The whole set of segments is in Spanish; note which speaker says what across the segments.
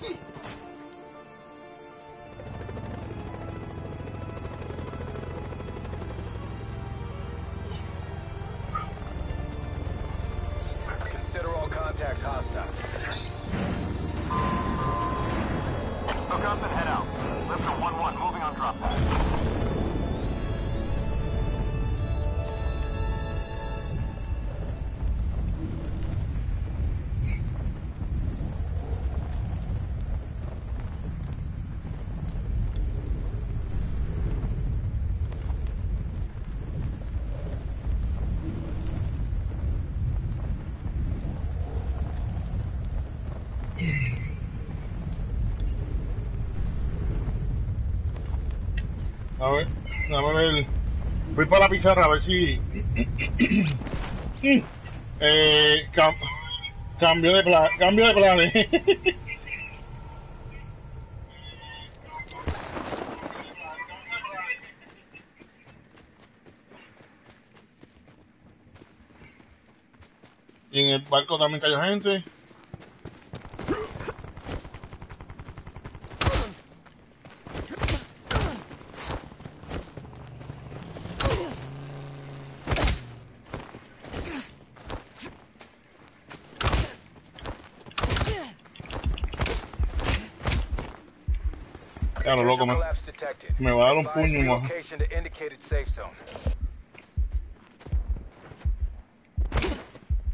Speaker 1: Yeah.
Speaker 2: A ver, dame ver. Voy para la pizarra a ver si. eh, cam- cambio de plan, cambio de planes. y en el barco también cayó gente. Ya lo loco,
Speaker 3: Potential
Speaker 2: man.
Speaker 3: collapse detected.
Speaker 2: Me va a dar un puño,
Speaker 3: zone.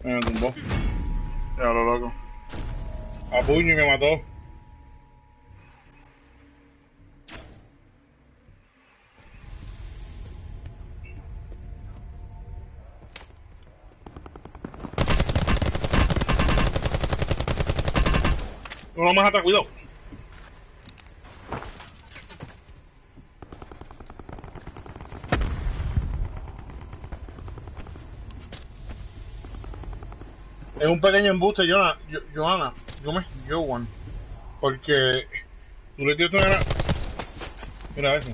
Speaker 2: Me tumbó. Ya lo loco. A puño y me mató. Uno más atrás, cuidado. Es un pequeño embuste, Johanna. Yo-. Yo me. Johan. Porque. Tú le tienes una. Mira eso.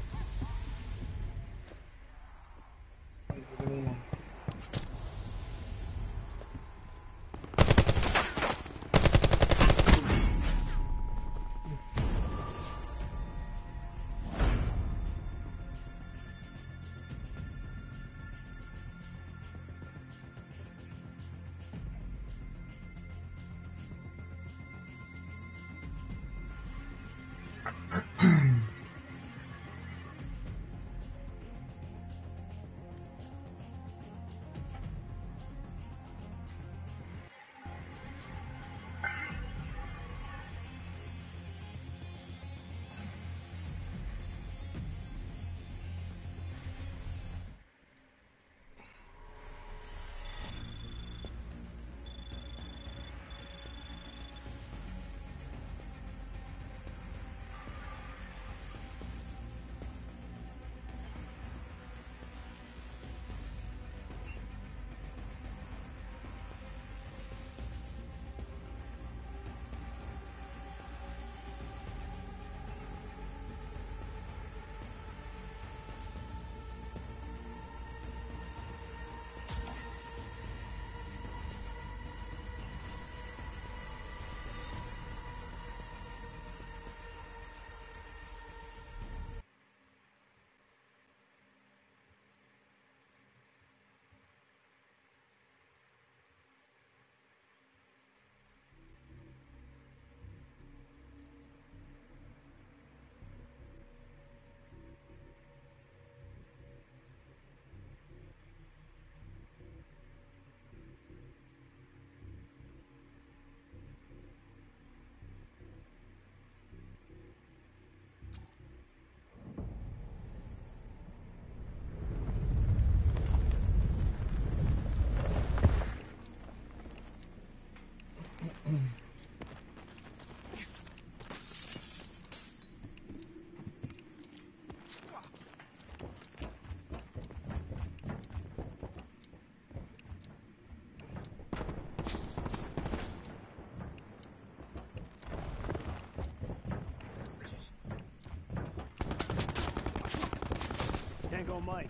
Speaker 4: go Mike.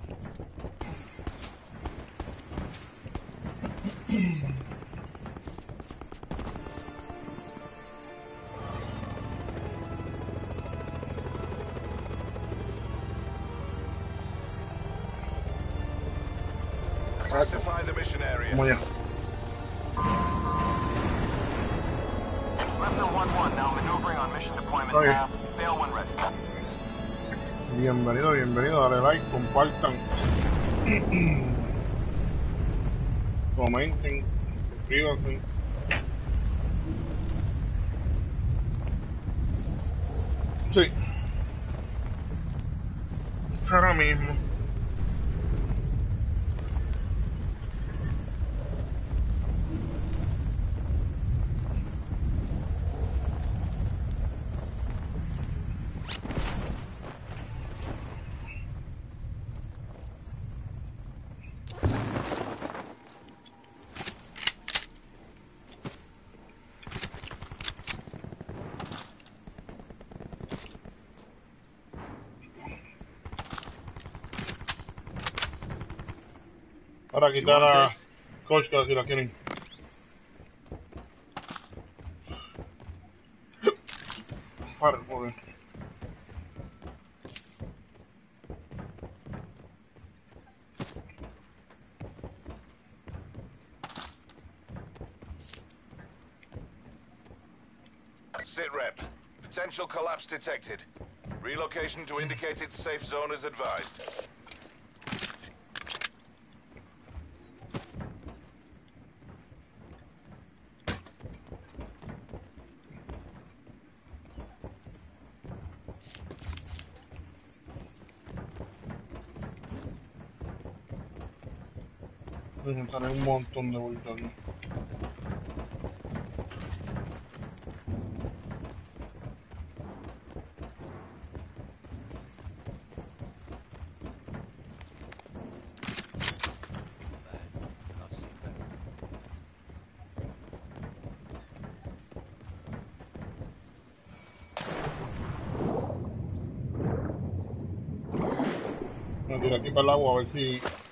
Speaker 1: Classify the mission area.
Speaker 2: Moyen. Left
Speaker 1: on 1-1, now maneuvering on mission deployment
Speaker 2: okay.
Speaker 1: path.
Speaker 2: Bienvenido, bienvenido. Dale like, compartan. Comenten, suscríbanse. Sí. Ahora mismo. Quitar a Koshka si la quieren. Para, joder.
Speaker 1: Sit rep. Potential collapse detected. Relocation to indicated safe zone is advised.
Speaker 2: Me juntaré un montón de aquí para el agua a ver.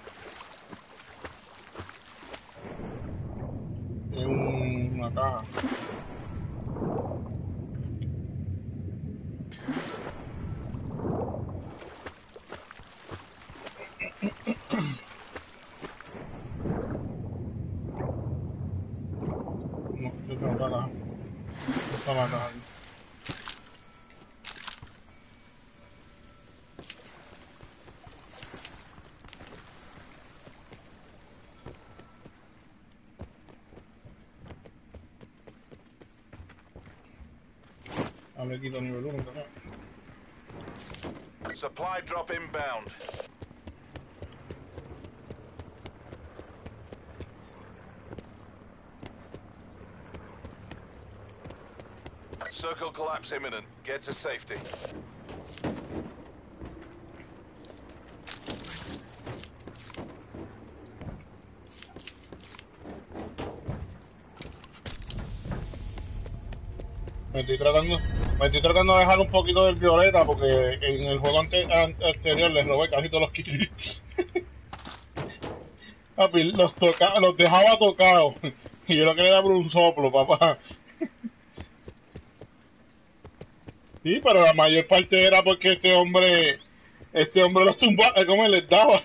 Speaker 2: Le quito nivel 1 también.
Speaker 1: Supply drop inbound. Circle collapse imminent. Get to safety.
Speaker 2: Me estoy tratando, me estoy tratando de dejar un poquito del violeta porque en el juego ante- an- anterior les robé casi todos los kills. Papi, los, toca, los dejaba tocados y yo lo quería dar por un soplo, papá. Sí, pero la mayor parte era porque este hombre, este hombre los tumbaba, como les daba.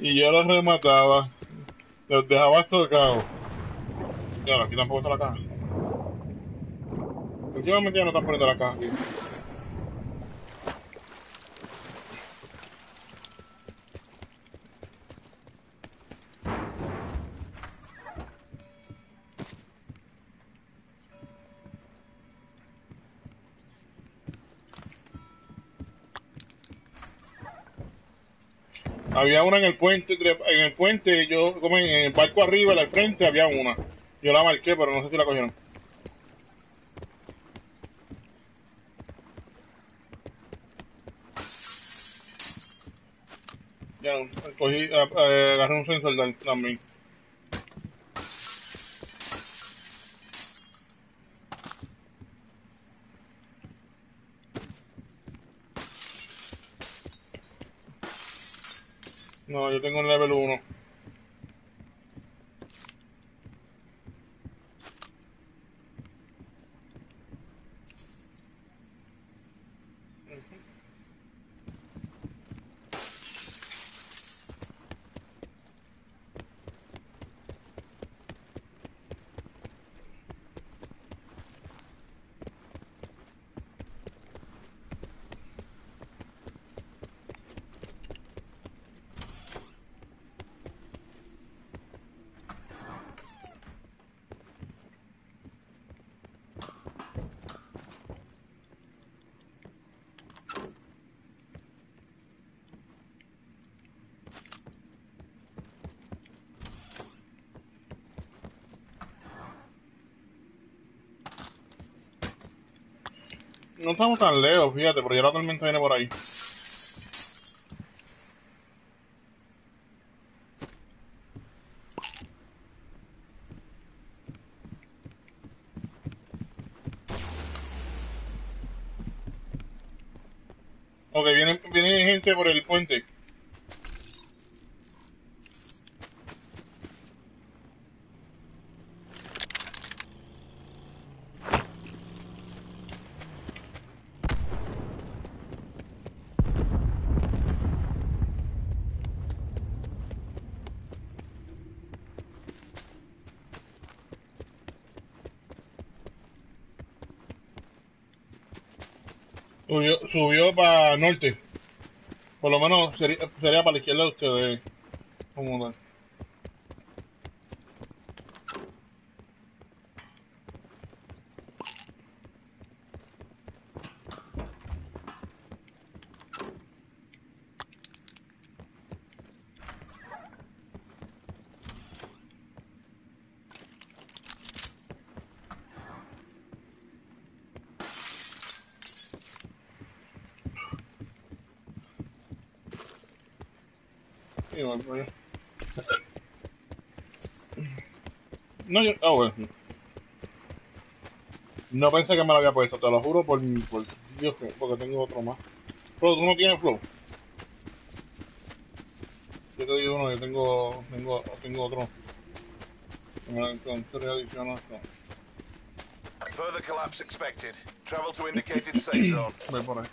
Speaker 2: Y yo los remataba, los dejaba tocados. Ya, aquí tampoco está la caja. Últimamente ya no están poniendo la caja. Había una en el puente, en el puente, yo, como en el barco arriba, al frente, había una. Yo la marqué, pero no sé si la cogieron. Ya, cogí, eh, eh, agarré un sensor también. No, yo tengo un level 1. No estamos tan lejos, fíjate, pero ya la tormenta viene por ahí. Ok, viene, viene gente por el puente. Subió, subió para norte. Por lo menos sería, sería para la izquierda de ustedes. Como. Sí, bueno, pues ya. No, yo. Ah, bueno. No pensé que me lo había puesto, te lo juro por, por Dios, que- porque tengo otro más. Pero tú no tienes flow. Yo te doy uno, yo tengo, tengo, tengo otro. Me lo encontré adicional.
Speaker 1: Further collapse expected. Travel to indicated safe zone.
Speaker 2: Voy por ahí.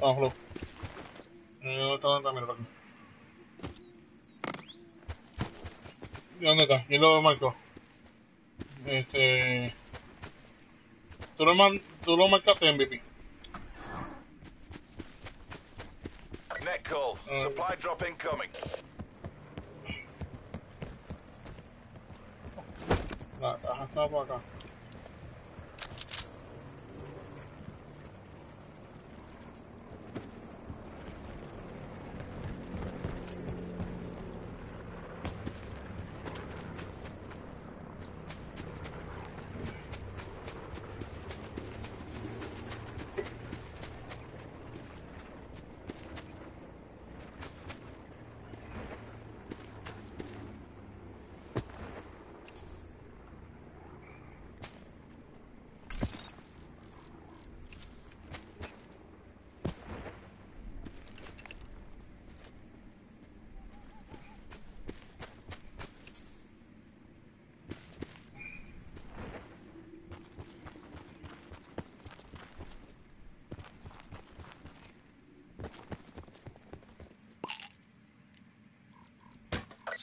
Speaker 2: Vamos, Flo. Eh, ¿Dónde está? ¿Dónde está? Mira, aquí. ¿Y ¿Dónde está? ¿Quién lo marcó? Este. Tú lo, man, tú lo marcaste en MVP.
Speaker 1: Net call. Supply drop incoming.
Speaker 2: La caja está por acá.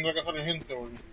Speaker 1: haciendo cazar gente, boludo.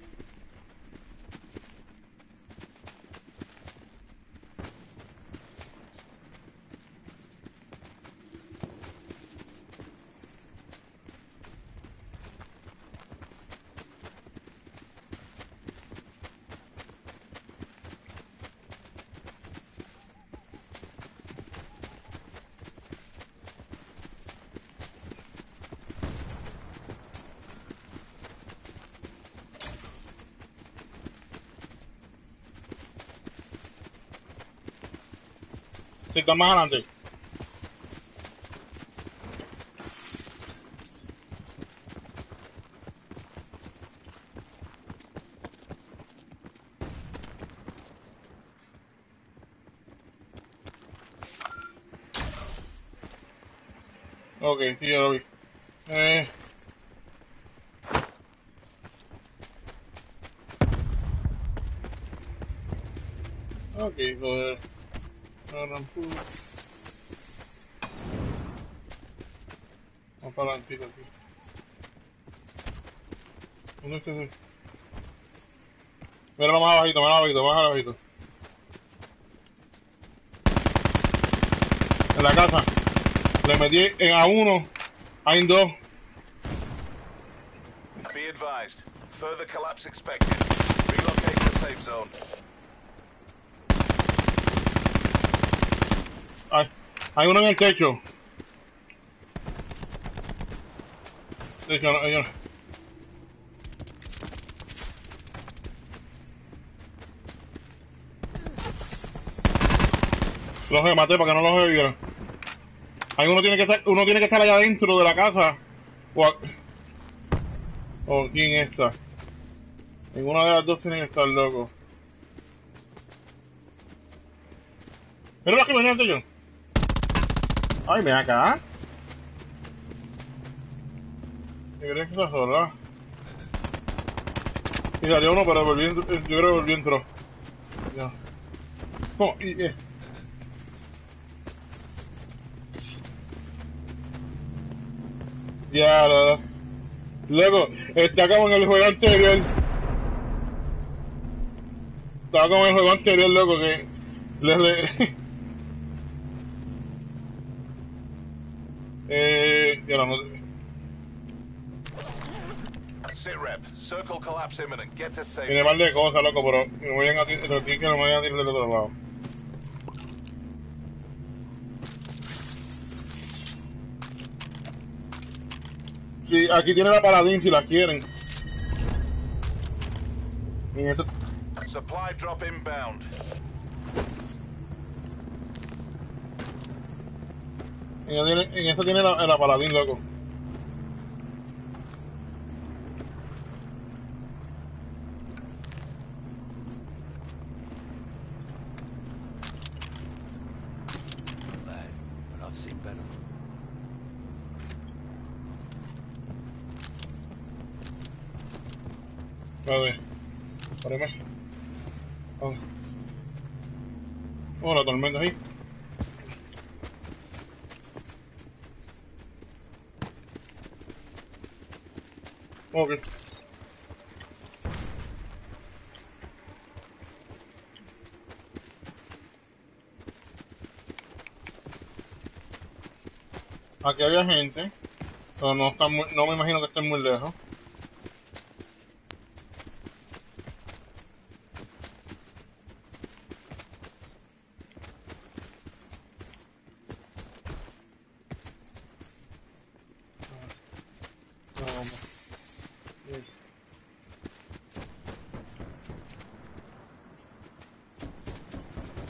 Speaker 1: está más adelante.
Speaker 2: Ok, sí, lo vi. Ahora Vamos para adelante aquí. ¿Dónde está ese? Mira más abajito, más abajito, más abajito. En la casa. Le metí en a uno, a en dos.
Speaker 1: Be advised. Further collapse expected. Relocate to safe zone.
Speaker 2: Hay, hay uno en el techo. Techo, no, yo no. Los maté para que no los vieran. Hay uno tiene que estar, uno tiene que estar allá adentro de la casa. O, a- o quién está. Ninguna de las dos tiene que estar loco. Mira los que venían de yo. Ay, ven acá. Yo creía que estaba sola. Y salió uno, pero volvió, yo creo que volvió entró. Ya. No, y, eh. Ya, la, la. Luego, está como en el juego anterior. Estaba como en el juego anterior, loco, que le- eh, ya no, no.
Speaker 1: Sit rep. Circle collapse imminent. Get to
Speaker 2: Tiene mal de cosas, loco, pero me voy a tirar, me voy a tirar del otro lado. Sí, aquí tiene la paladín si la quieren. Y esto,
Speaker 1: Supply drop inbound.
Speaker 2: en esto tiene la, la paladín, loco.
Speaker 4: Bad, but I've seen better.
Speaker 2: A ver. Párame. Oh. Oh, la tormenta ahí. Ok. Aquí había gente, pero no, está muy- no me imagino que estén muy lejos.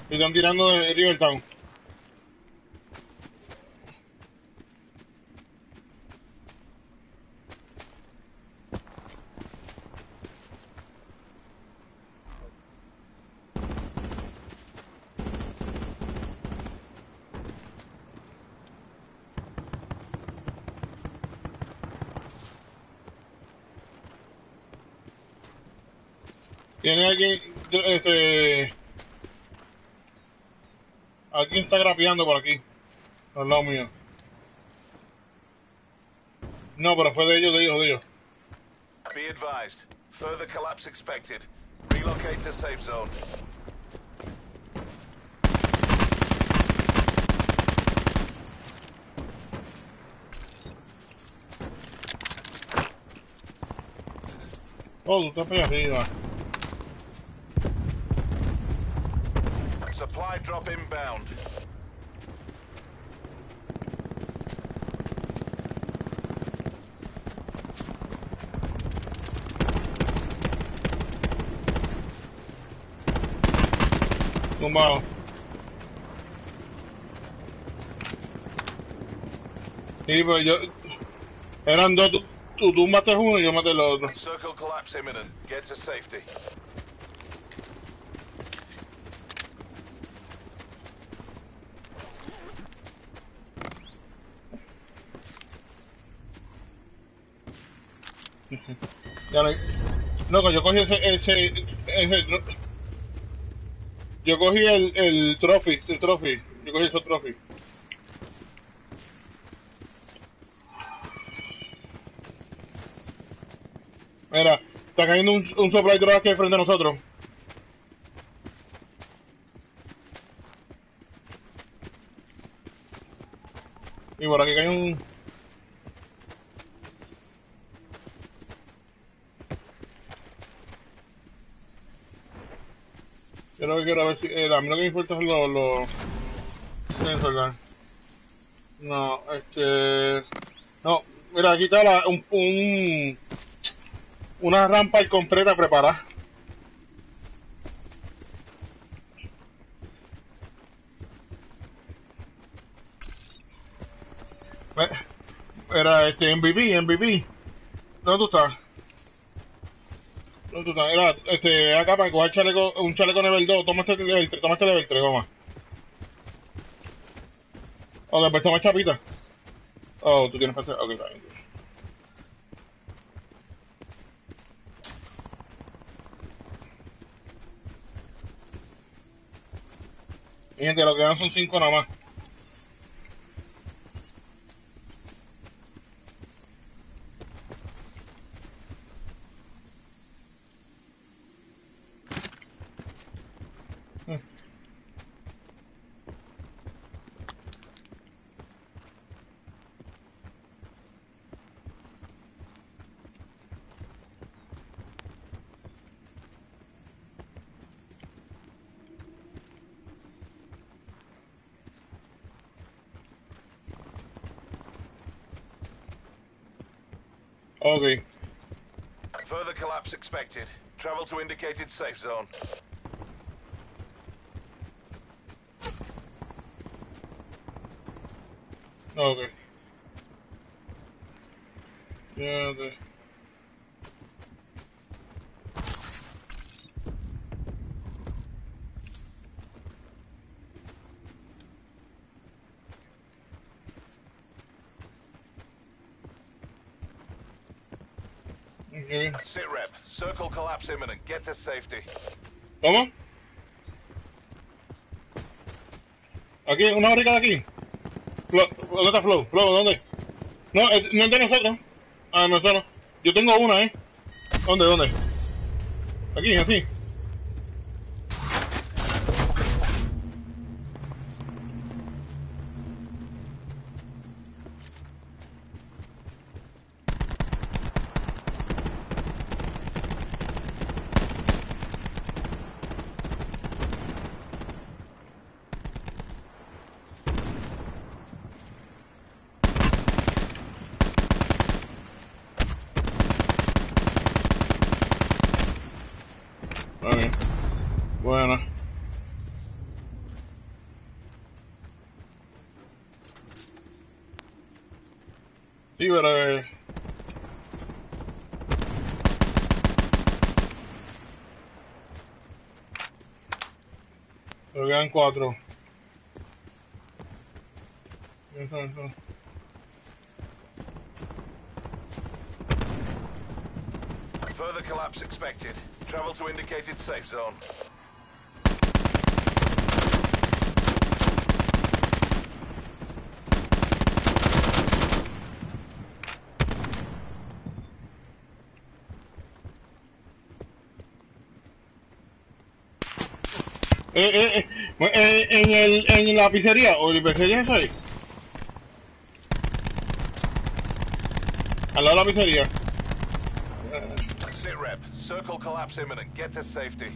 Speaker 2: Están tirando de Rivertown. Tiene alguien, este, alguien está grapeando por aquí, al lado mío. No, pero fue de ellos, de ellos, de ellos.
Speaker 1: Be advised. Further collapse expected. Relocate to safe zone.
Speaker 2: Oh, tú estás arriba.
Speaker 1: Supply drop inbound.
Speaker 2: Tumbado. Sí, pues yo, eran dos, tú, tú, tú matas uno y yo maté el otro.
Speaker 1: Circle collapse imminent. Get to safety.
Speaker 2: Loco, yo cogí ese... ese, ese yo cogí el, el trophy, el trophy. Yo cogí ese trophy. Mira, está cayendo un, un supply drop aquí frente a nosotros. Y por aquí cae un... Yo lo que quiero ver si... eh, a mí lo que me importa son los... los... No, este... No, mira, aquí está la, un, un... Una rampa completa preparada. Era este MVP, MVP. ¿Dónde tú estás? Era este, acá para coger chaleco, un chaleco nivel 2. Toma este level 3, toma este level 3, vamos. Ok, pues toma chapita. Oh, tú tienes que hacer. Ok, está bien. Y gente, lo que dan son 5 nada más. Ok.
Speaker 1: Further collapse expected. Travel to indicated safe zone.
Speaker 2: Ok. Fíjate. Ok.
Speaker 1: Circle collapse imminent. Get to safety.
Speaker 2: ¿Cómo? Aquí, una barrica de aquí. Flo, ¿Dónde está Flow? Flow, ¿dónde? No, no es de nosotros. Ah, nosotros. Yo tengo una, ¿eh? ¿Dónde, dónde? Aquí, así. Cuatro. Eso, eso.
Speaker 1: Further collapse expected. Travel to indicated safe zone.
Speaker 2: Eh, eh, eh, eh, en, el, en la pizzería, o la pizzería es ahí. Al lado de la pizzería.
Speaker 1: Sit rep. Circle collapse imminent. Get to safety.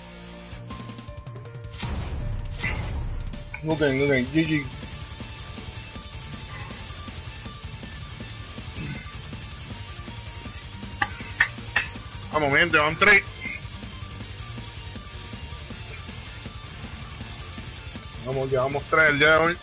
Speaker 2: No tengo, no tengo. GG. Vamos, gente, van tres. Vamos, llevamos tres el día de hoy.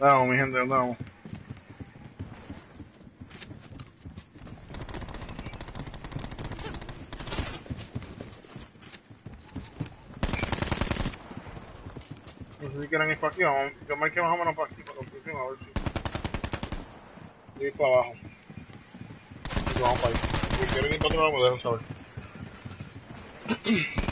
Speaker 2: Vamos, mi gente, vamos. No sé si quieren ir para aquí, vamos. Yo me que más o menos para aquí, para construcción, a ver si. Ir para abajo. Y vamos para ahí. Si quieren ir para otro lado, me dejan saber.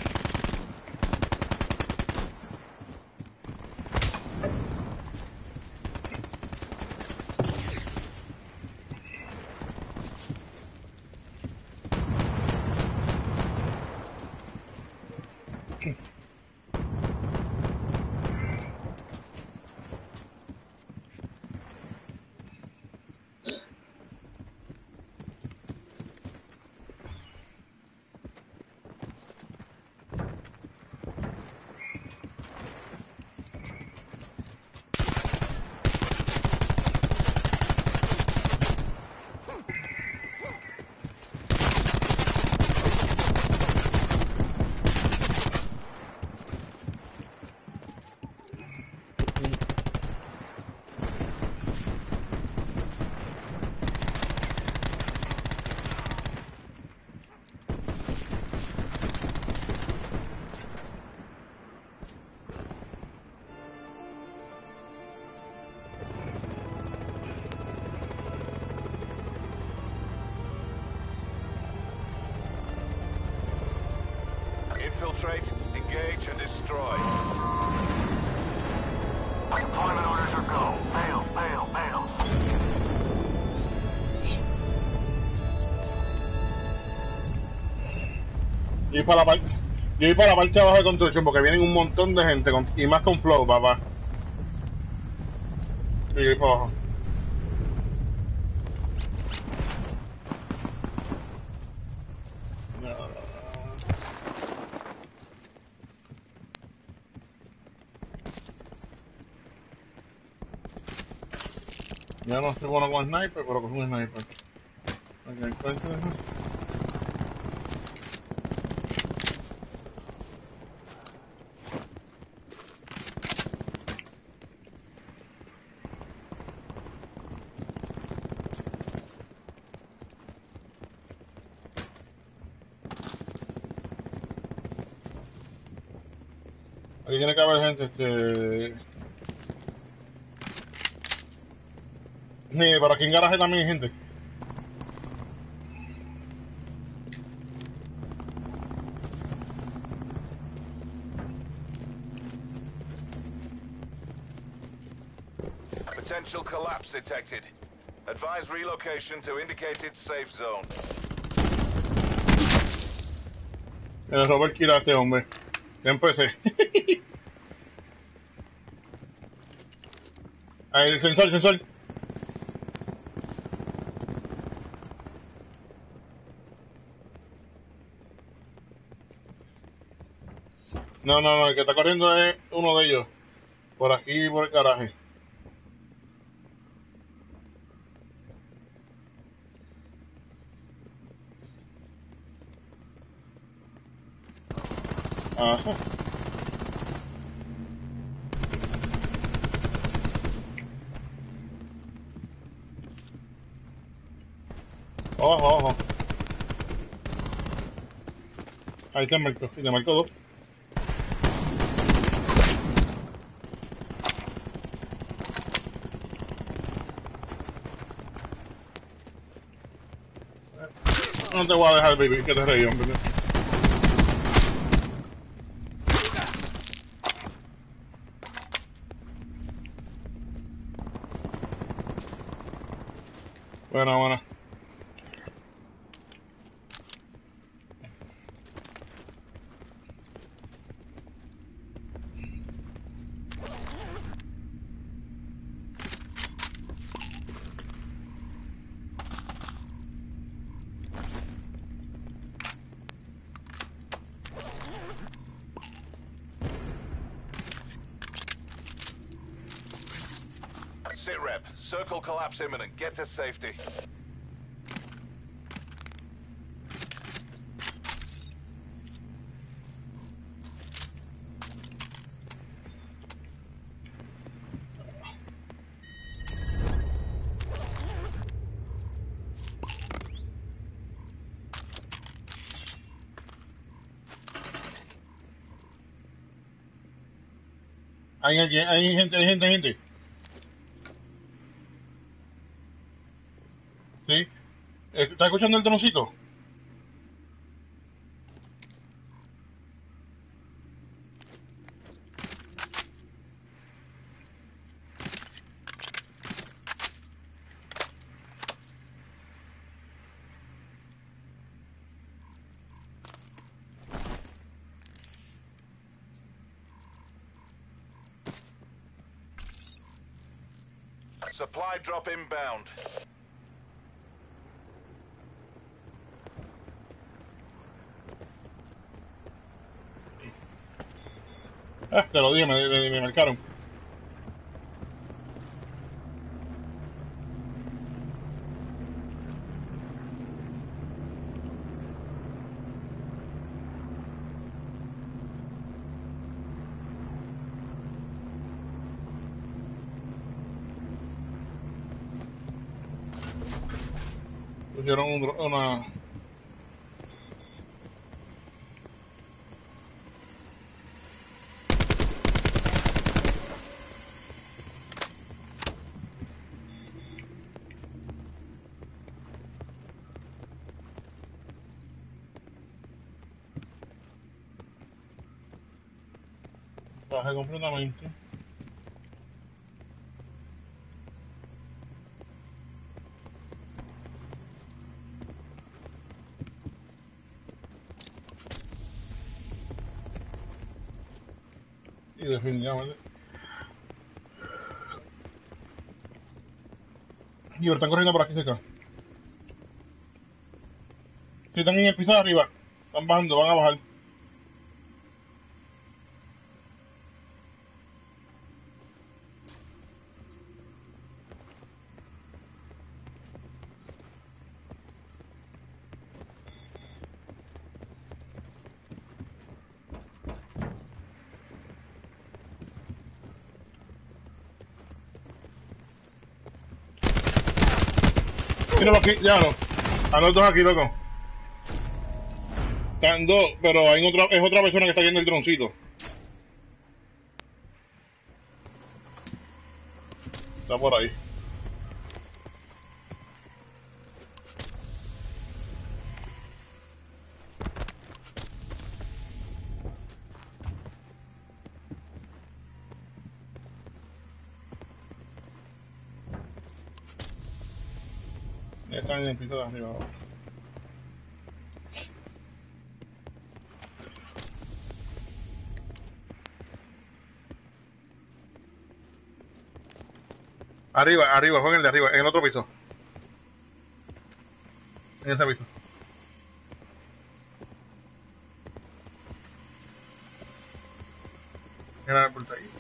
Speaker 1: Infiltrate, engage, and destroy.
Speaker 5: Deployment orders are go. Bail, bail, bail.
Speaker 2: Yo voy para la parte, yo voy para la parte de abajo de construcción porque vienen un montón de gente con- y más con flow, papá. Yo voy para abajo. Ya no estoy bueno con sniper, pero con un sniper. Ok, ¿cuál es eso? Aquí tiene que haber gente, este... Sí, pero aquí en garaje también hay gente.
Speaker 1: Potential collapse detected. Advise relocation to indicated safe zone.
Speaker 2: El kill a este hombre. Ya empecé. Ahí, el sensor, sensor. No, no, no, el que está corriendo es uno de ellos. Por aquí, por el garaje. Ajá. Ojo, ojo. Ahí te marcó, y te marcó dos. No te voy a dejar, baby, que te reí, hombre. Buena, buena.
Speaker 1: Imminent. Get to safety.
Speaker 2: Hay, alguien- hay gente, hay gente, hay gente. Escuchando el droncito?
Speaker 1: Supply drop inbound.
Speaker 2: Te lo dije, me, me- me marcaron. Pusieron una... completamente. Y definitivamente. Y ahora están corriendo por aquí cerca. Si están en el piso arriba, están bajando, van a bajar. Míralo aquí, no. A los dos aquí, loco. Están dos, pero hay otra, es otra persona que está viendo el droncito. Está por ahí. En el piso de arriba. Arriba, arriba, fue el de arriba, en el otro piso. En ese piso. Mira la puerta ahí.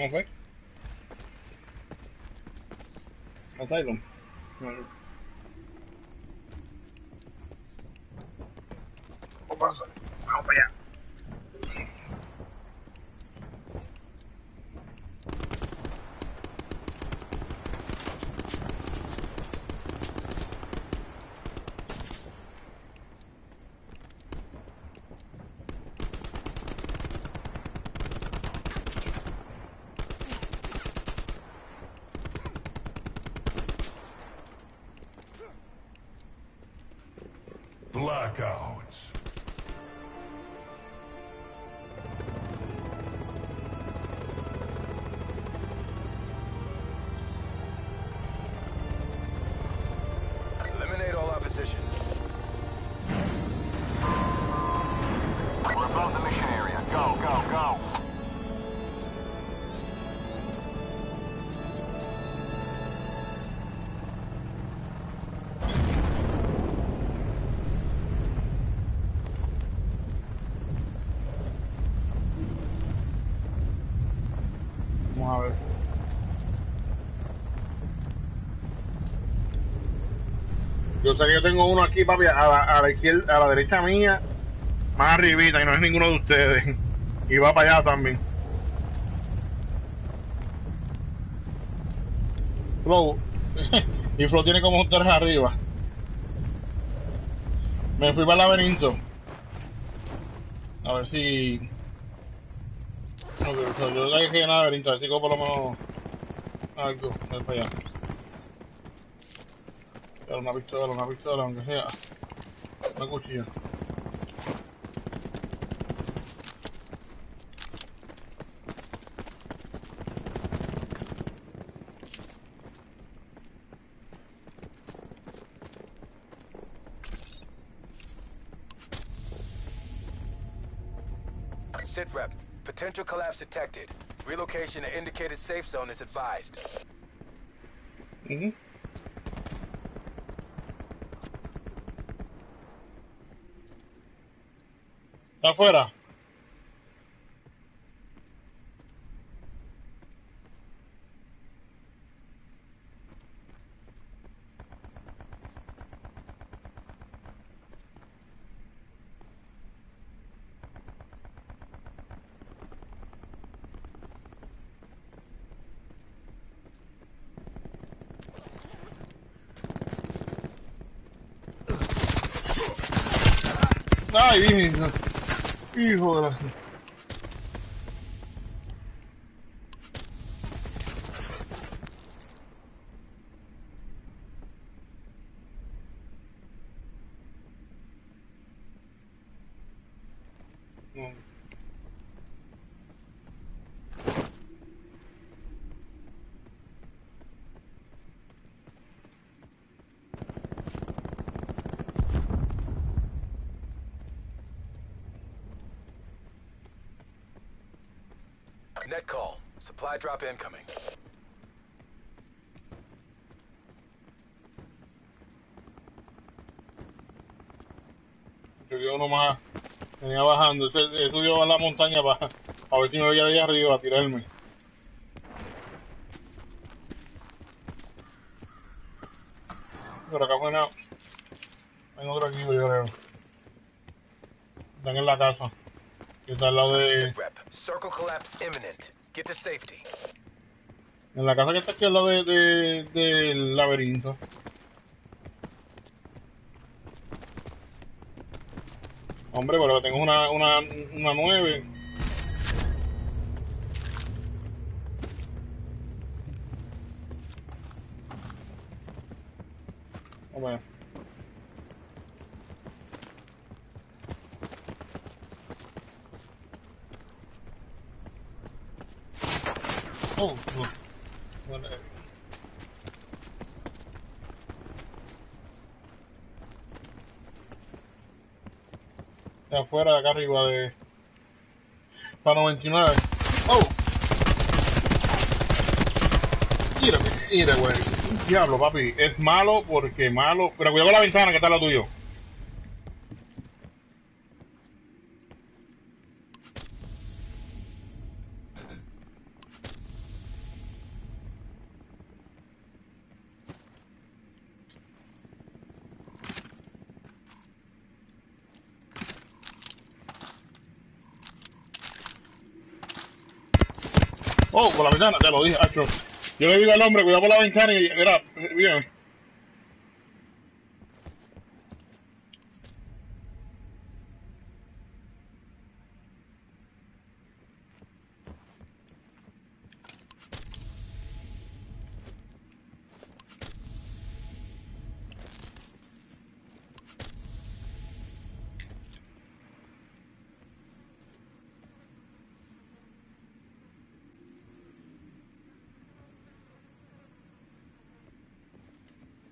Speaker 2: ¿Cómo fue? Asylum. No, no. Que yo tengo uno aquí, papi, a la, a la izquierda, a la derecha mía, más arribita, y no es ninguno de ustedes. Y va para allá también. Flow. y Flow tiene como tres arriba. Me fui para el laberinto. A ver si. Ok, so, yo tengo que ir al laberinto, así que por lo menos. Algo, voy para allá. Pero una pistola, una pistola, aunque sea. Una cuchilla.
Speaker 3: Sit rep. Potential collapse detected. Relocation to indicated safe zone is advised.
Speaker 2: Ujú. ¿Está afuera? Ay, hijo. Hijo de la... No.
Speaker 3: Net call. Supply drop incoming.
Speaker 2: Subió uno más. Venía bajando. Ese, ese subió a la montaña para a ver si me veía de allá arriba a tirarme. Pero acá fue nada. Hay otro aquí, yo creo. Están en la casa. Que está al lado de.
Speaker 3: Circle collapse imminent. Get to safety.
Speaker 2: En la casa que está aquí al lado de, de- del laberinto. Hombre, pero tengo una, una, una 9. Hombre. Oh, no. Bueno, eh. de de. Para 99. ¡Oh! Mira, mira, güey. Diablo, papi. Es malo porque malo... Pero cuidado con la ventana que está lo tuyo. Ventana, te lo dije, Acho. Yo le digo al hombre, cuidado por la ventana y mira, bien.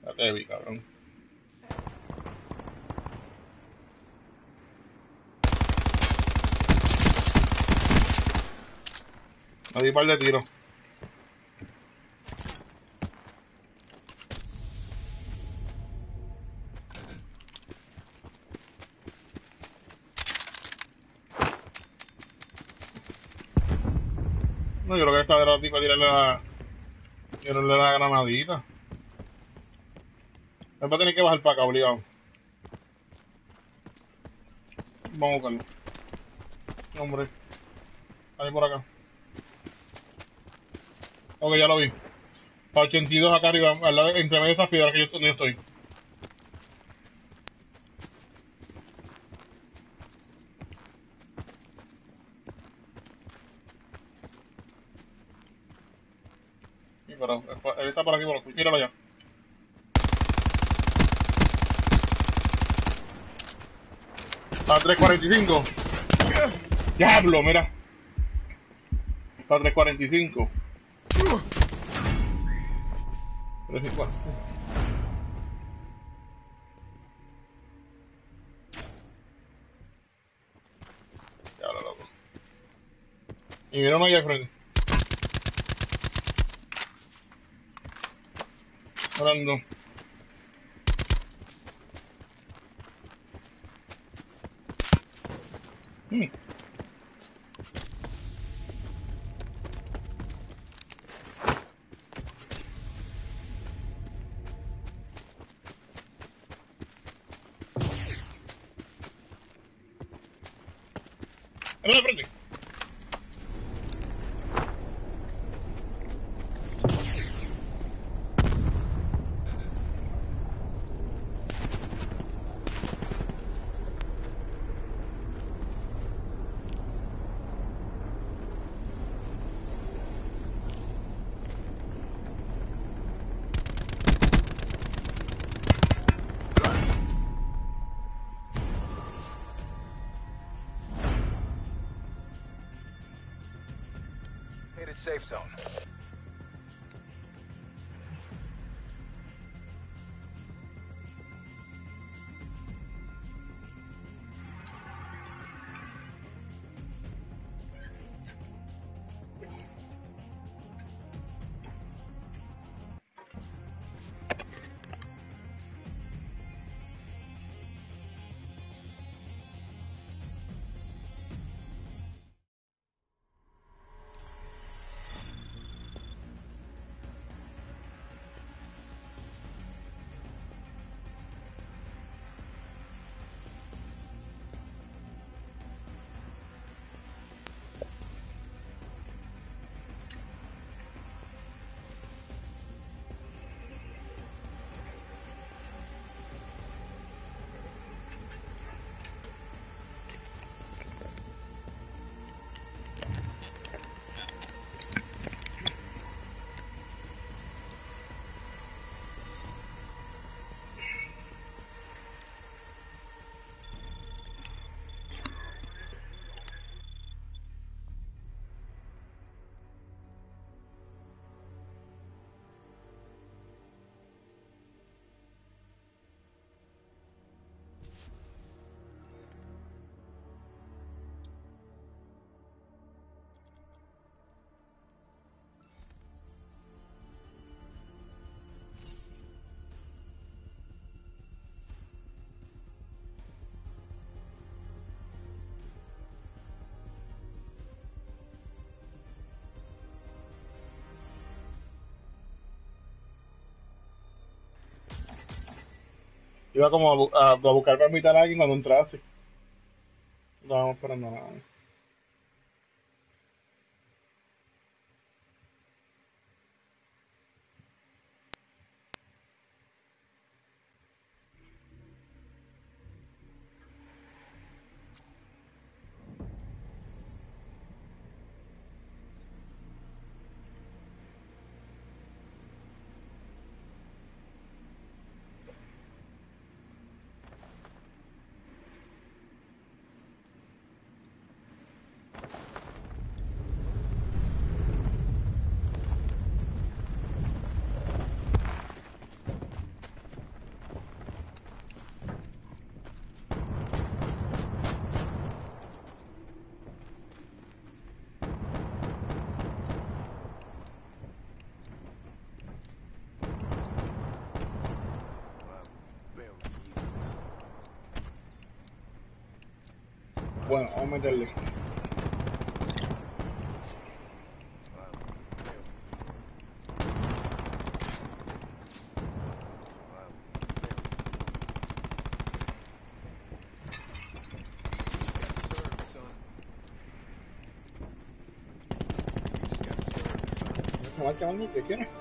Speaker 2: Ya te vi, cabrón. Me di par de tiros. No, yo creo que esta de la tipa tirarle la... Tirarle la granadita. Me va a tener que bajar para acá, obligado. Vamos a buscarlo. Hombre. Ahí por acá. Ok, ya lo vi. Para 82 acá arriba, al lado, entre medio de esas piedras que yo, donde yo estoy. Sí, él está por aquí, por aquí. Míralo allá. A 3.45. Diablo, mira. A 3.45. 3.50. Diablo, loco. Y mira uno allá al frente. Orando.
Speaker 3: Safe zone.
Speaker 2: Iba como a, bu- a, a buscar para invitar a alguien cuando entraste. No estábamos esperando nada. Bueno, vamos a meterle. ¿Me va a llamar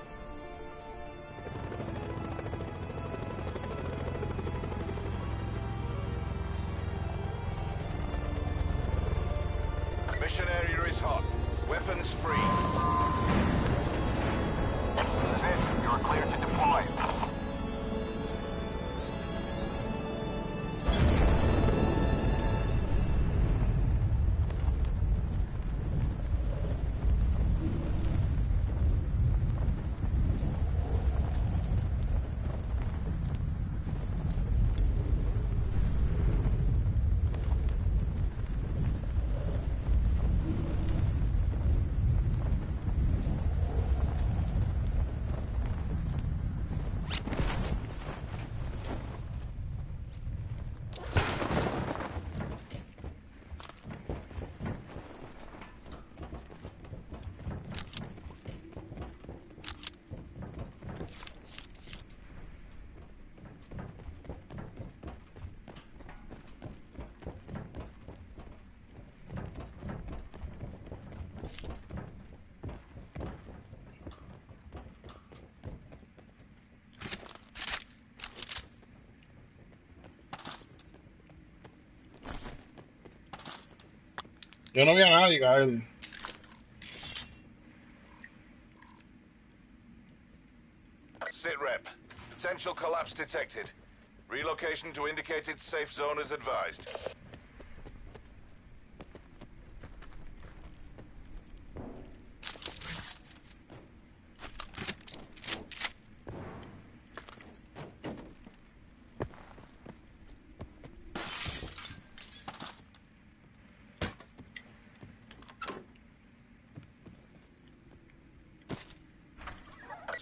Speaker 2: Yo no vi a nadie.
Speaker 1: Sit rep. Potential collapse detected. Relocation to indicated safe zone is advised.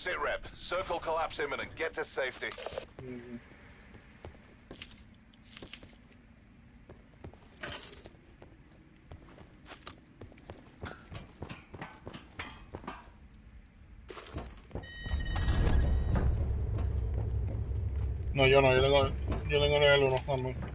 Speaker 1: Sit rep. Circle collapse imminent. Get to safety.
Speaker 2: No, yo no, yo tengo, yo tengo nivel 1 también.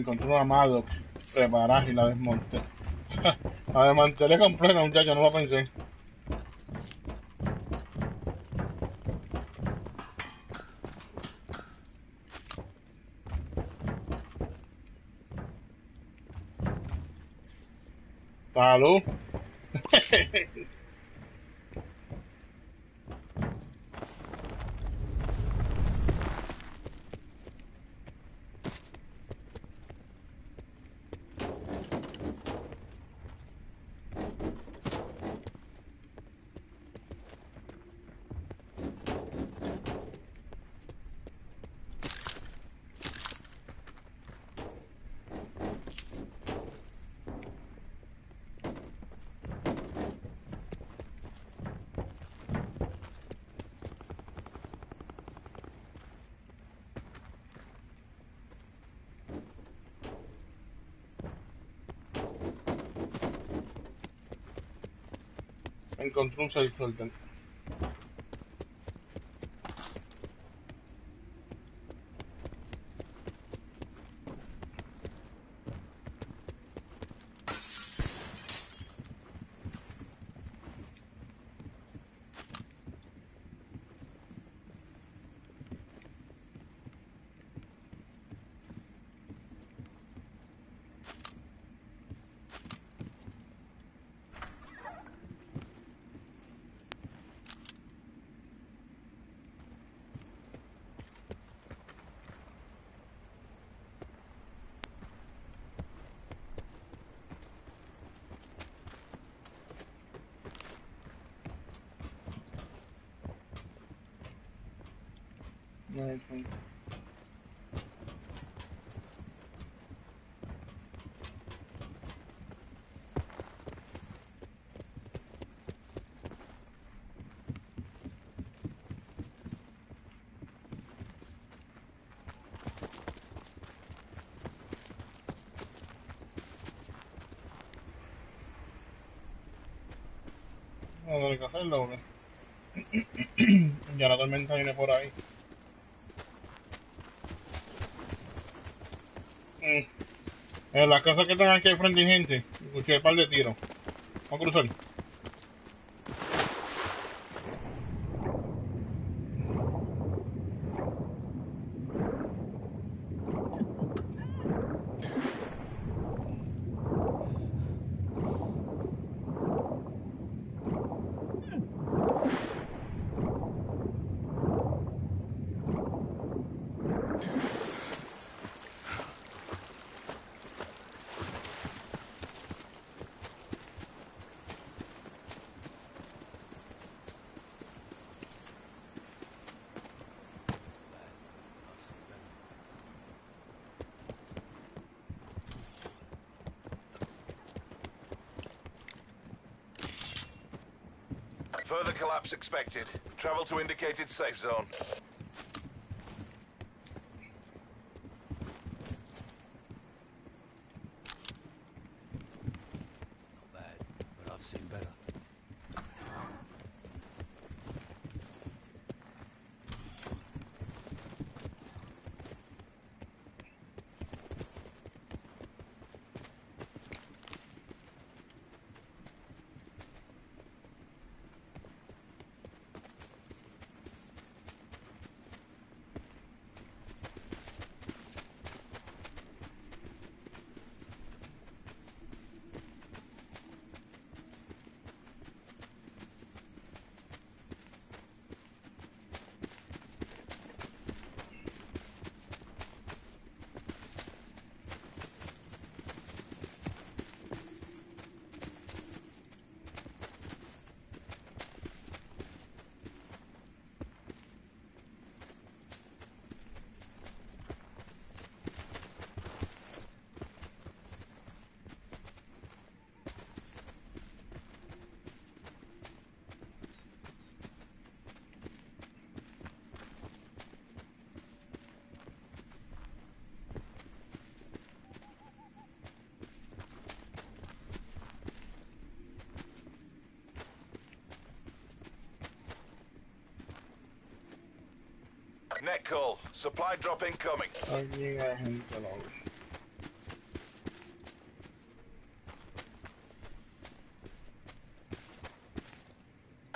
Speaker 2: Encontré una Maddox preparada y la desmonté. la desmantelé completa, muchacho, no lo pensé. Encontré un safe solter. Nice one. Vamos a tener que hacerlo, hombre. ya la tormenta viene por ahí. Mm. En las casas que están aquí al frente gente. Escuché un par de tiros. Vamos a cruzar.
Speaker 1: Expected. Travel to indicated safe zone. Net call. Supply drop incoming.
Speaker 2: Hay.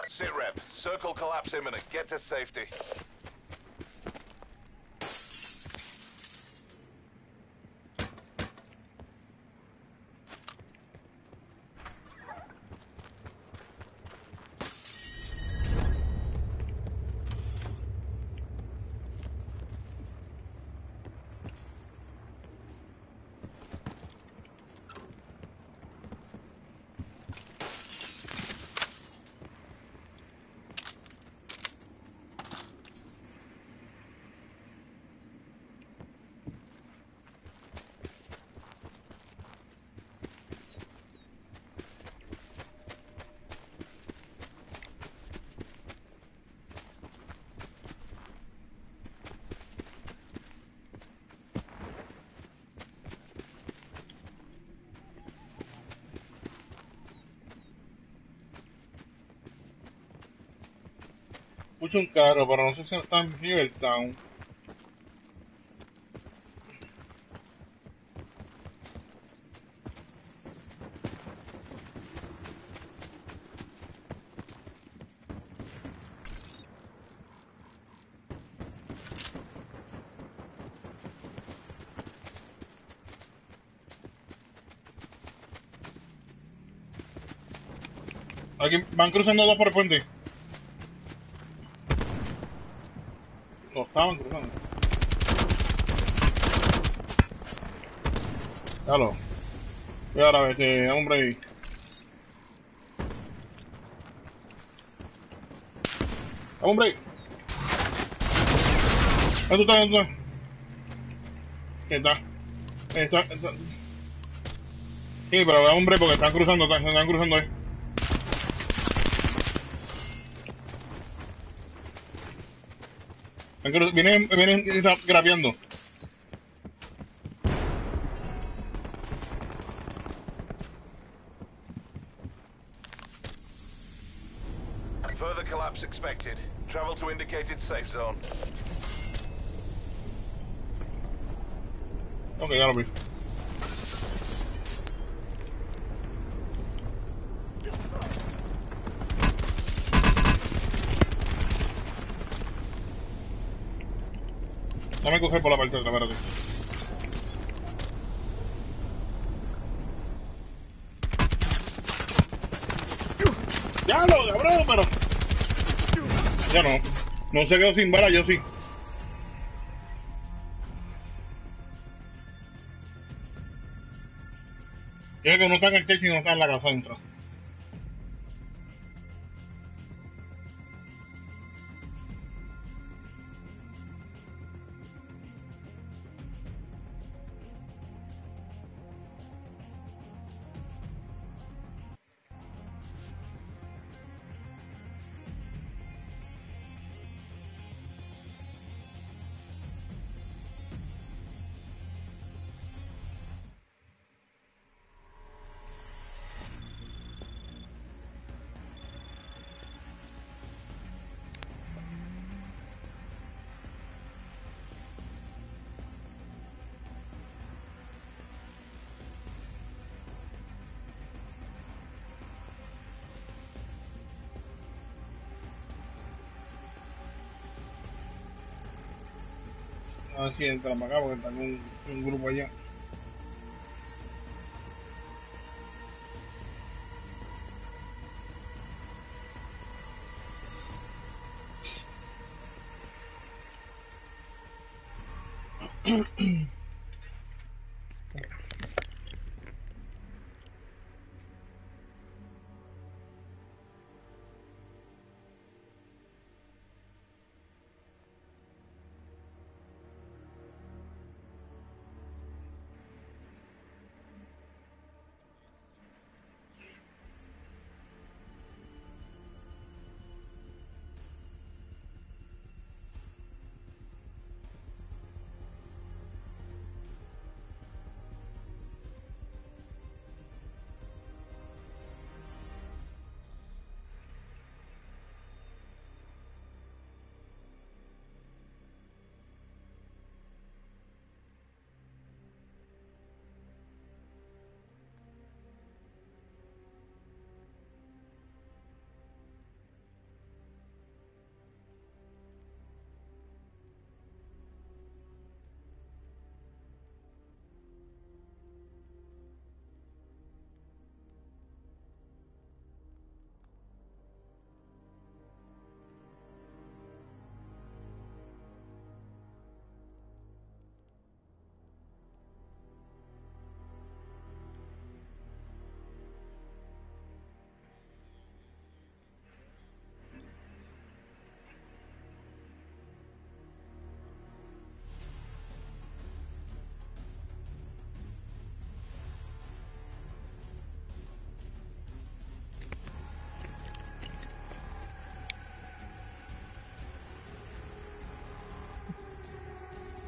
Speaker 1: Sit rep. Circle collapse imminent. Get to safety.
Speaker 2: Un carro, pero no sé si está en Rivertown. Aquí van cruzando dos por el puente. No estaban cruzando. Claro. Y ahora este hombre. Hombre. ¿Dónde tú estás? ¿Dónde tú estás? ¿Qué está? Está, está. Sí, pero hombre, porque están cruzando, están, están cruzando ahí. Cru- Vienen, vienen grapeando.
Speaker 1: Expected. Travel to indicated safe zone.
Speaker 2: Ok, ya lo vi. Dame coger por la parte de atrás, espérate. Ya no. No se quedó sin bala, yo sí. Es que uno está en el techo y no está en la casa adentro. A ver si entran para acá porque están un, un grupo allá.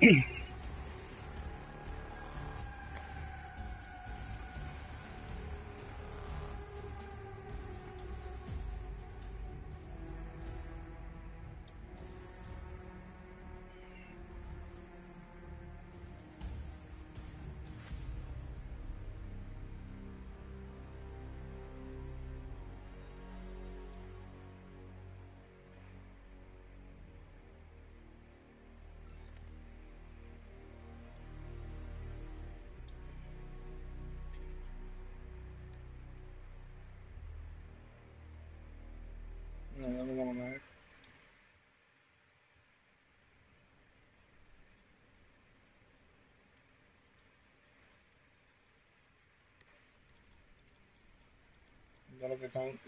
Speaker 2: Mm-hmm. No, no tengo nada. Ya lo que están,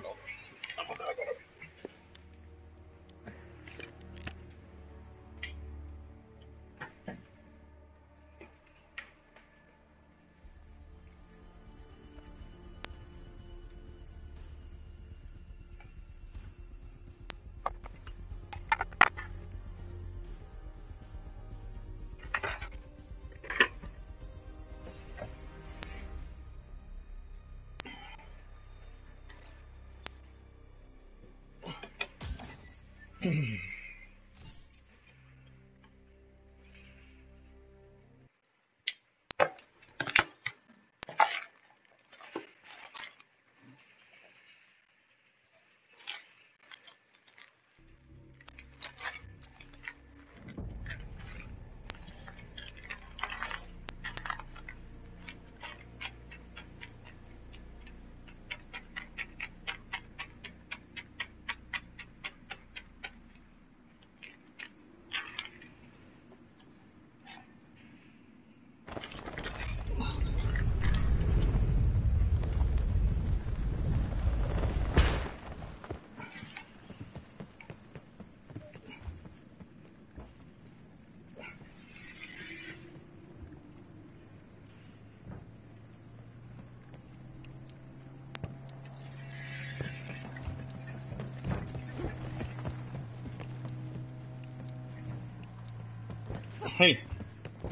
Speaker 2: no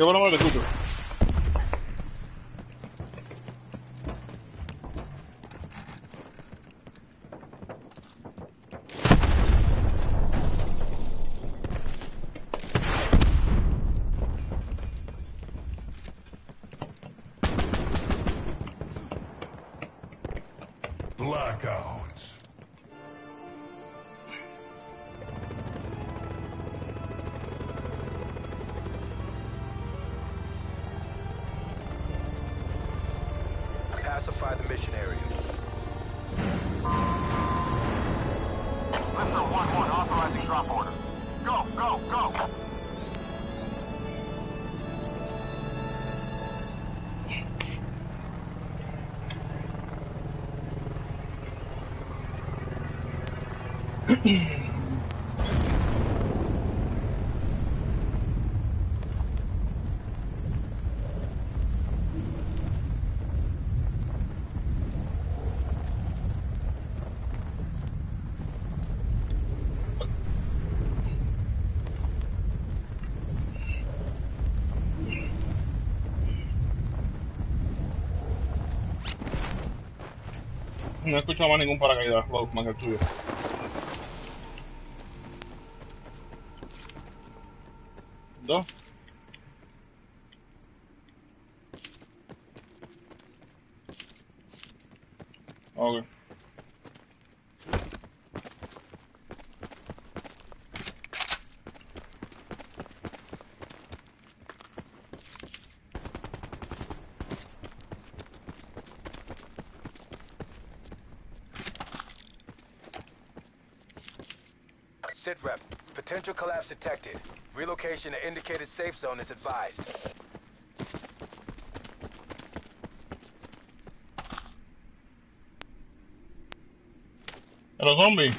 Speaker 2: qué bueno me lo escucho. No he escuchado más ningún paracaídas, más que el tuyo.
Speaker 3: Potential collapse detected. Relocation to indicated safe zone is advised.
Speaker 2: ¿A los zombies?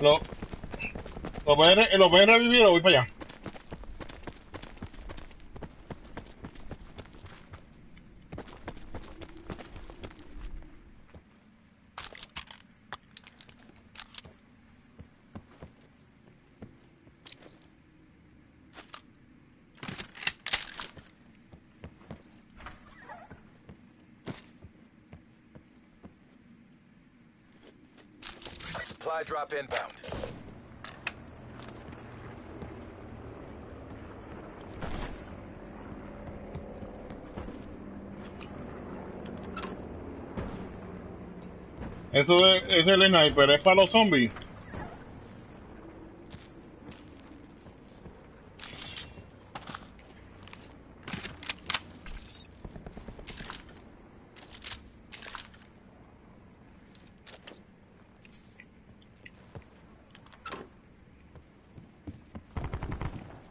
Speaker 2: ¿Lo, lo, pueden, re- ¿Lo pueden revivir o voy para allá? Eso es, es el sniper, es para los zombies.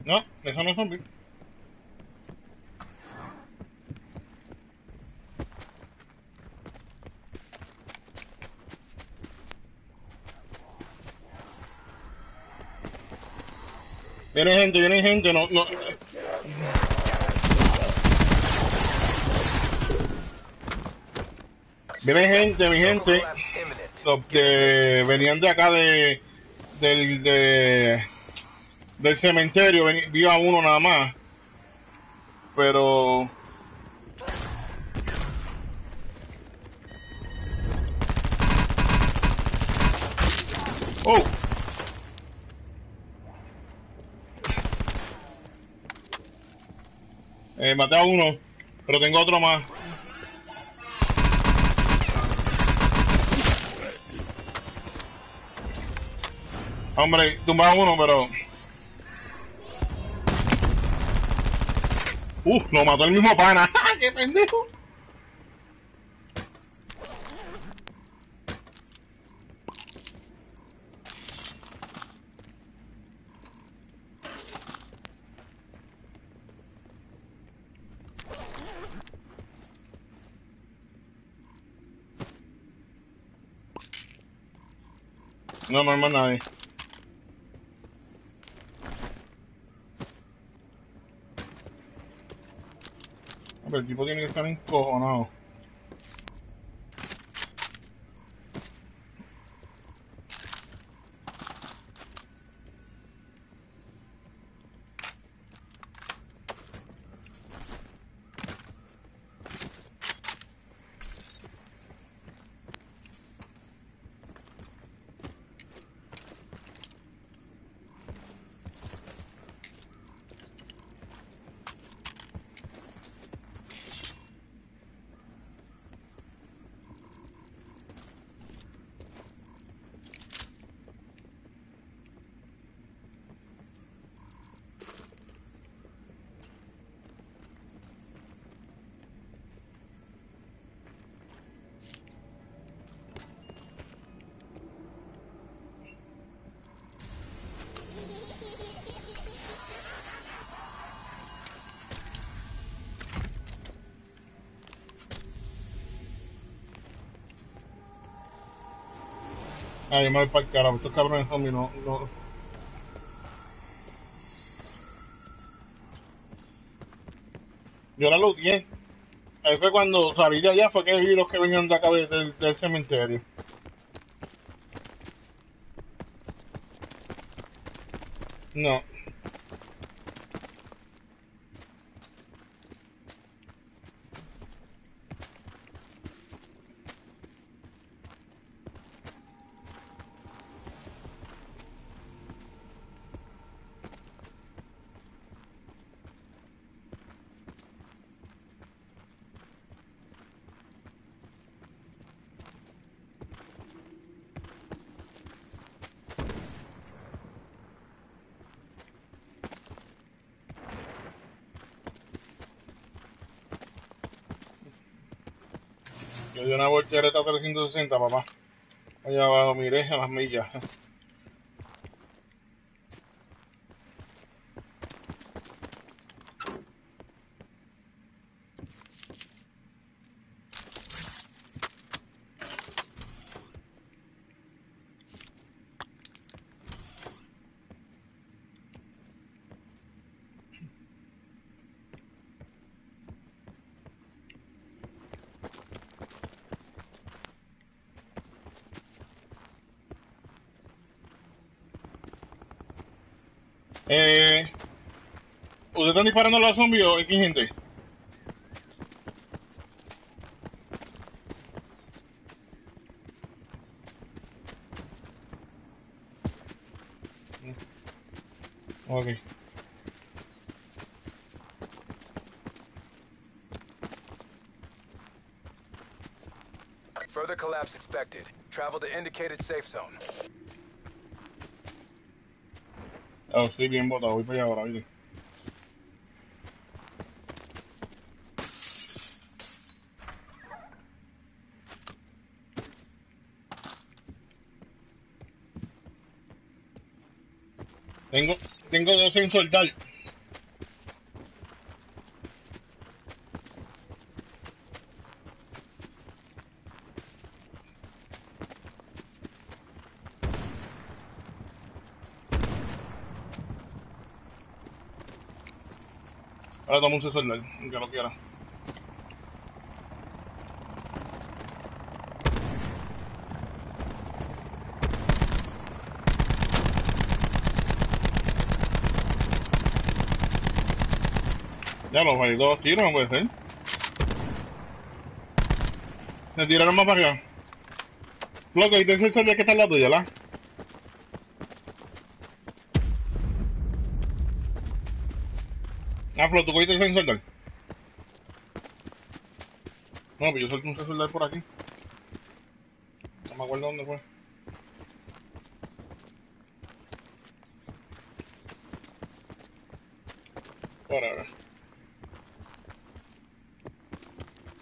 Speaker 2: No, eso no es zombie. Viene gente, viene gente, no, no. Viene gente, mi gente. Los que venían de acá de del de del cementerio veni- vi a uno nada más pero oh eh, maté a uno pero tengo otro más Hombre, tumba uno, pero. Uh, lo mató el mismo pana. ¡Qué pendejo! No, hay más nadie. Hombre, el tipo tiene que estar encojonado. Ah, yo me voy para el carajo. Estos cabrones zombies no, no. Yo la looteé. Ahí fue cuando salí de allá, fue que vi los que venían de acá de- del, del cementerio. No. Una voltereta 360, papá. Allá abajo, miré a las millas. Eh, ¿Ustedes están disparando a los zombies o aquí gente? Ok.
Speaker 3: Further collapse expected. Travel to indicated safe zone.
Speaker 2: Oh, estoy bien botado, voy para allá ahora, ¿viste? Tengo, dos en soldar. Ahora toma un soldar, aunque no quiera. Ya los hay dos tiros, no puede ser. Se tiraron más para arriba. Loco, y te ese soldar que está al lado tuyo, ¿la? Ah, Flo, ¿tú cogiste ese soldar? No, pues yo solté un soldar por aquí. No me acuerdo dónde fue. Por ahora.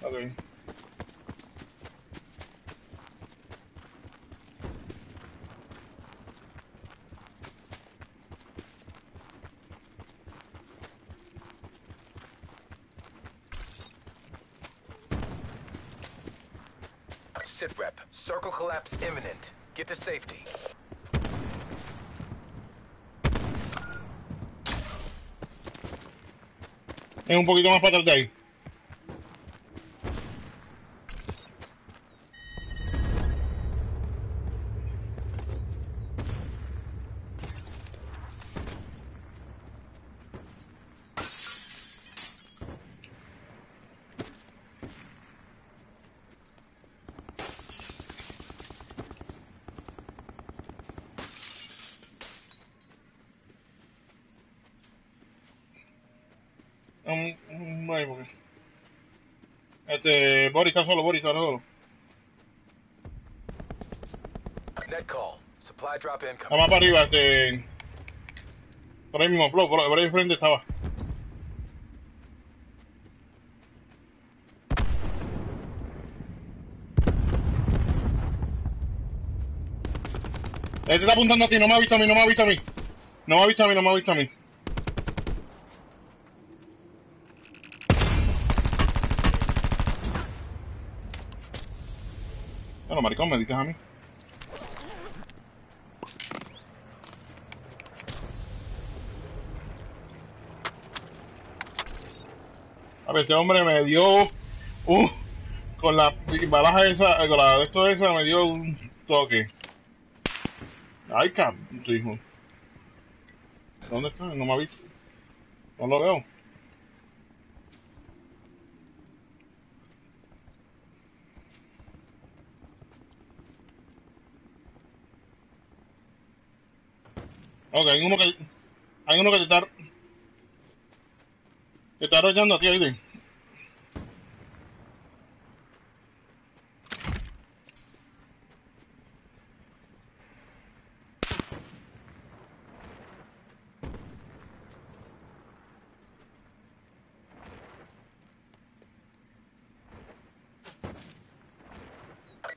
Speaker 2: Ok.
Speaker 3: Sit rep. Circle collapse imminent. Get to safety.
Speaker 2: Es un poquito más para atrás de ahí. Más para arriba, este. Por ahí mismo, Flo, por ahí enfrente estaba. Este está apuntando a ti, no me ha visto a mí, no me ha visto a mí. No me ha visto a mí, no me ha visto a mí. Bueno, maricón, me dices a mí. Este hombre me dio un... Con la balaja esa, con la de esto esa, me dio un toque. Ay, cabrón, tu. ¿Dónde está? No me ha visto. No lo veo. Ok, hay uno que... Hay uno que te está... Te está arrollando a ti, ¿oíste?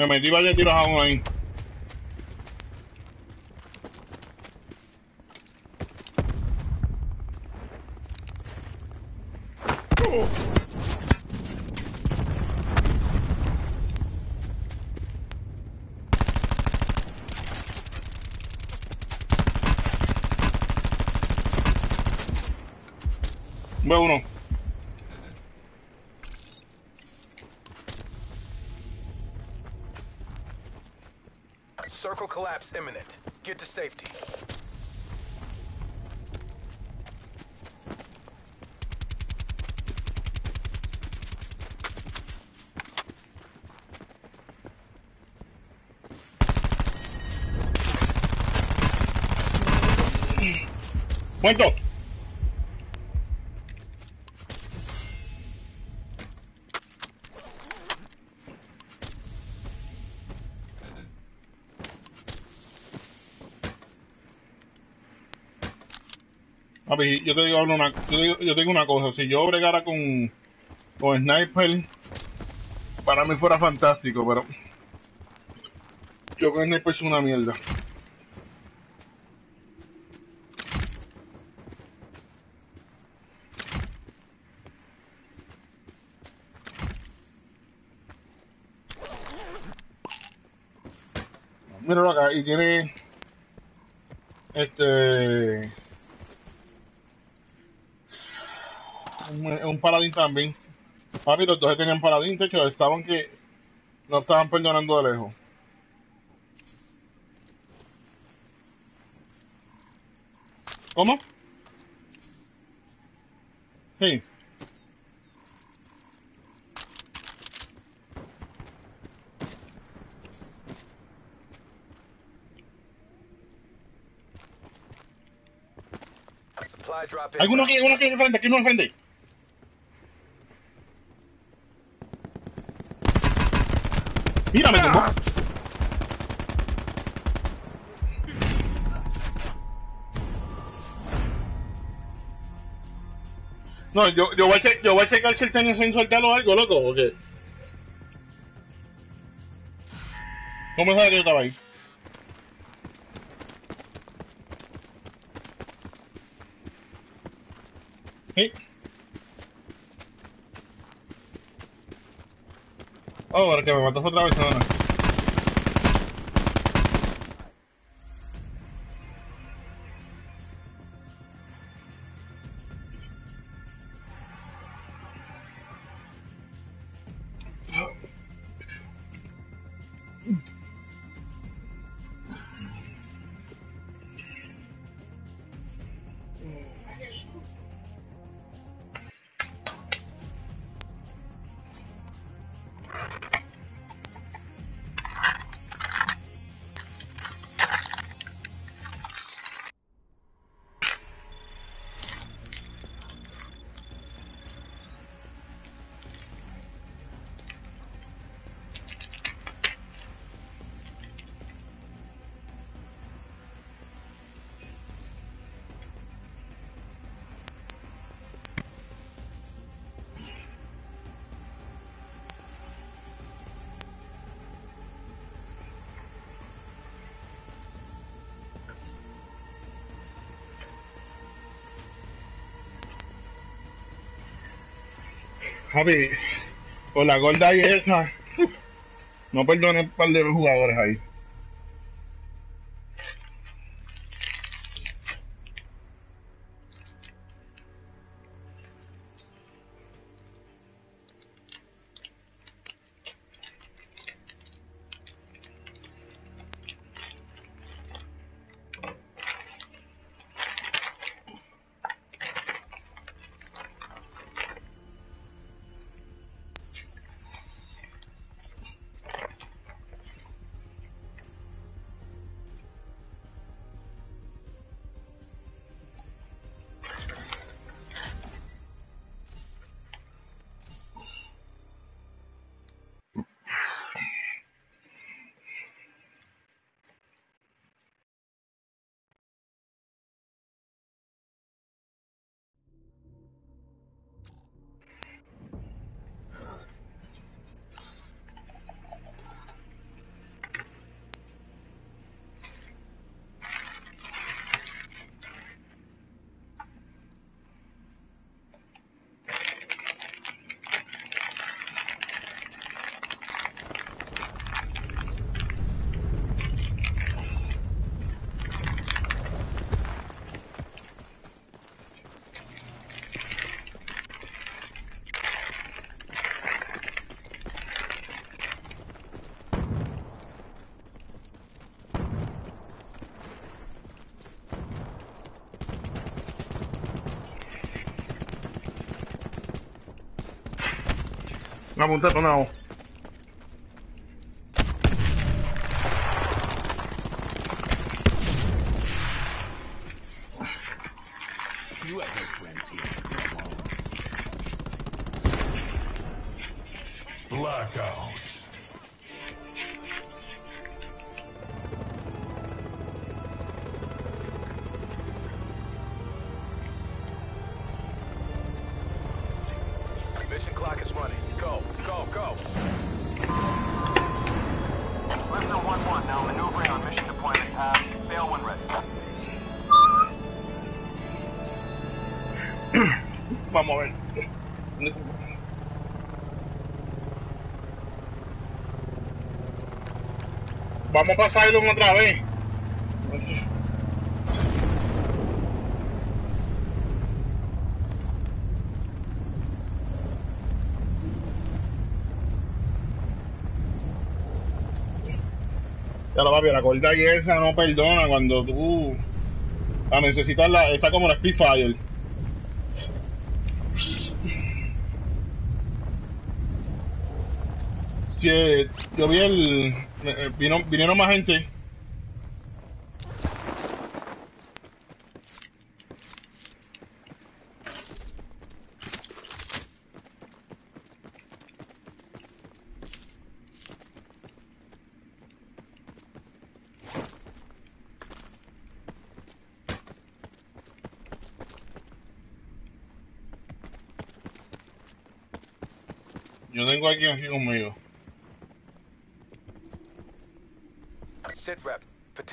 Speaker 2: Me metí varios tiros a uno ahí. Veo uno.
Speaker 3: Collapse imminent. Get to safety.
Speaker 2: ¡Muerto! Yo te digo una, yo, te digo, yo te digo una cosa, si yo bregara con, con Sniper, para mí fuera fantástico, pero yo con Sniper soy una mierda. Míralo acá, y tiene este un, un paladín también. Papi, los dos tenían paladín, de hecho, estaban que no estaban perdonando de lejos. ¿Cómo? Sí. Hay uno aquí, hay uno aquí enfrente, aquí uno enfrente. No, yo, yo, voy a che- yo voy a checar si él tiene sensor de o algo, loco, porque... ¿Cómo sabes que yo estaba ahí? Sí. Oh, pero que me fue otra persona. Javi, la gorda y esa, no perdone un par de jugadores ahí. Ma puntato now.
Speaker 4: You have no friends here.
Speaker 5: Blackout.
Speaker 2: Vamos a ver. Vamos a pasarlo otra vez. Ya lo papi, la corda y esa no perdona cuando tú la necesitas la, está como la Spitfire. Eh, yo vi el. eh, vino, vinieron más gente.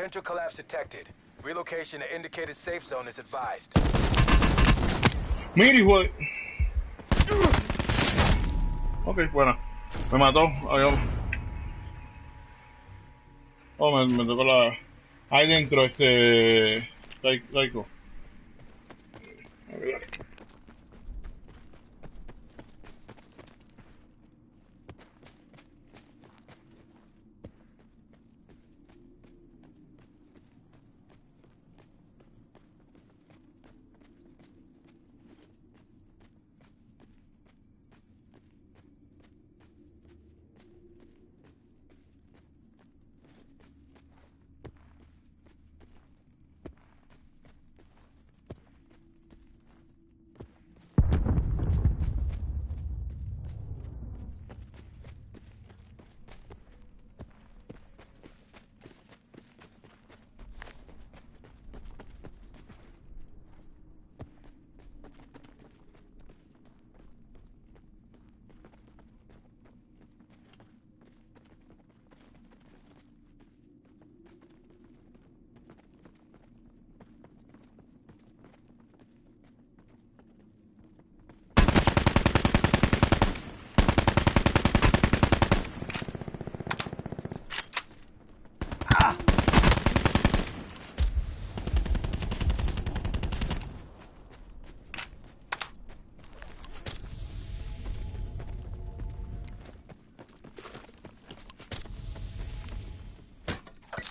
Speaker 3: Potential collapse detected. Relocation to indicated safe zone is advised.
Speaker 2: Mira, hijo. Ok, buena. Me mató. Adiós. Oh, me, me tocó la... Ahí dentro, este... Tai- Taiko.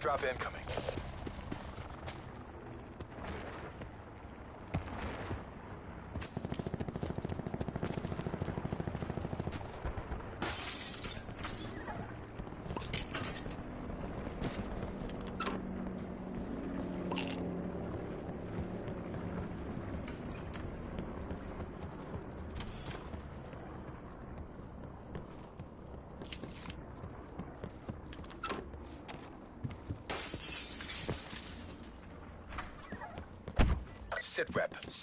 Speaker 3: Drop incoming. Sit rep.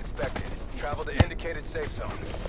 Speaker 3: expected. Travel to indicated safe zone.